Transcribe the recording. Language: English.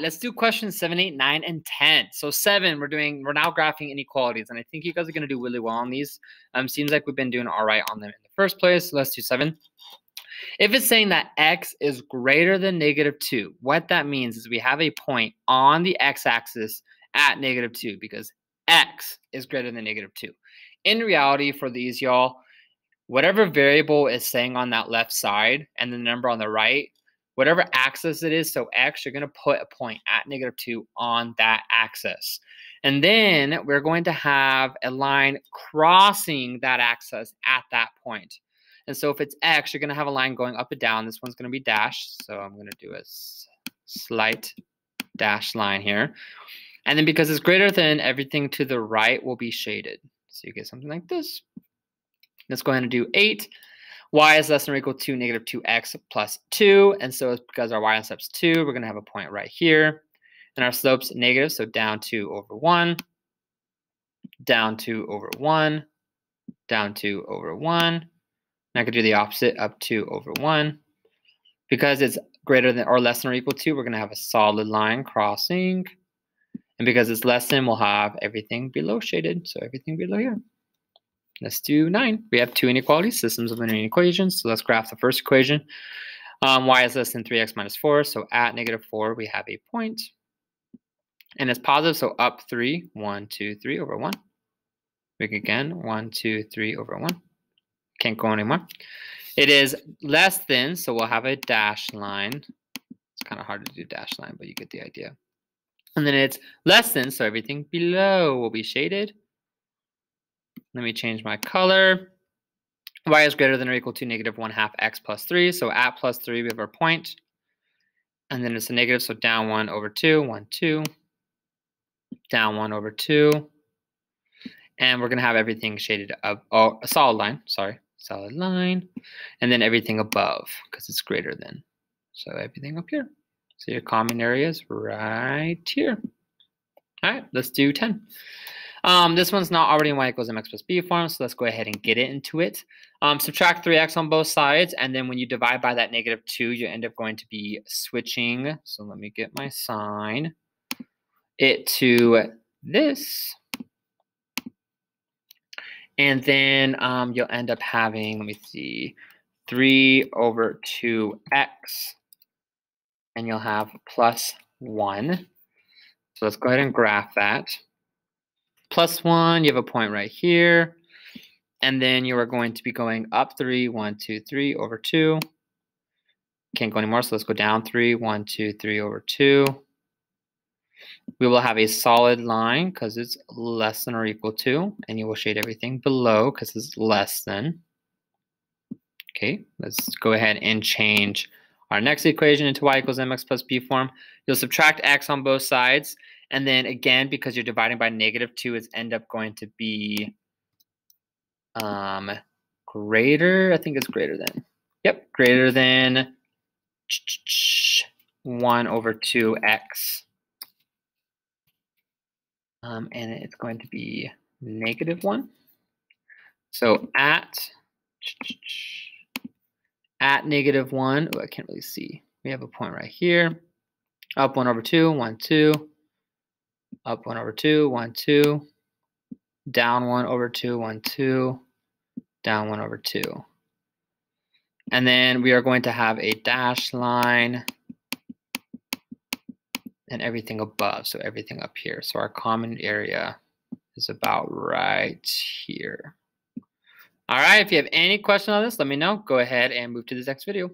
let's do questions seven, eight, nine, and 10. So seven, we're doing, we're now graphing inequalities. And I think you guys are going to do really well on these. Um, Seems like we've been doing all right on them in the first place. So let's do seven. If it's saying that x is greater than negative 2, what that means is we have a point on the x-axis at negative 2 because x is greater than negative 2. In reality, for these, y'all, whatever variable is saying on that left side and the number on the right, whatever axis it is, so x, you're going to put a point at negative 2 on that axis. And then we're going to have a line crossing that axis at that point. And so if it's x, you're going to have a line going up and down. This one's going to be dashed. So I'm going to do a slight dash line here. And then because it's greater than, everything to the right will be shaded. So you get something like this. Let's go ahead and do 8. Y is less than or equal to negative 2x plus 2. And so because our y-intercept's 2, we're going to have a point right here. And our slope's negative, so down 2 over 1, down 2 over 1, down 2 over 1. I could do the opposite, up 2 over 1. Because it's greater than or less than or equal to, we're going to have a solid line crossing. And because it's less than, we'll have everything below shaded. So everything below here. Let's do 9. We have two inequalities, systems of linear equations. So let's graph the first equation. Um, y is less than 3x minus 4. So at negative 4, we have a point. And it's positive, so up 3, 1, 2, 3 over 1. Big again, 1, 2, 3 over 1. Can't go anymore. It is less than, so we'll have a dash line. It's kind of hard to do dash line, but you get the idea. And then it's less than, so everything below will be shaded. Let me change my color. y is greater than or equal to negative 1 half x plus 3. So at plus 3, we have our point. And then it's a negative, so down 1 over 2, 1, 2. Down 1 over 2. And we're going to have everything shaded up, oh, a solid line, sorry solid line, and then everything above because it's greater than. So everything up here. So your common area is right here. All right, let's do 10. Um, this one's not already in y equals mx plus b form, so let's go ahead and get it into it. Um, subtract 3x on both sides, and then when you divide by that negative 2, you end up going to be switching. So let me get my sign. It to this. And then um, you'll end up having, let me see, 3 over 2x. And you'll have plus 1. So let's go ahead and graph that. Plus 1, you have a point right here. And then you are going to be going up 3, 1, 2, 3 over 2. Can't go anymore, so let's go down 3, 1, 2, 3 over 2. We will have a solid line because it's less than or equal to, and you will shade everything below because it's less than. Okay, let's go ahead and change our next equation into y equals mx plus b form. You'll subtract x on both sides, and then again, because you're dividing by negative 2, it's end up going to be um, greater, I think it's greater than. Yep, greater than 1 over 2x um, and it's going to be negative 1. So at, at negative 1, oh, I can't really see. We have a point right here. Up 1 over 2, 1, 2. Up 1 over two, one, two, Down 1 over two, one, two, Down 1 over 2. And then we are going to have a dash line and everything above, so everything up here. So our common area is about right here. All right, if you have any question on this, let me know. Go ahead and move to the next video.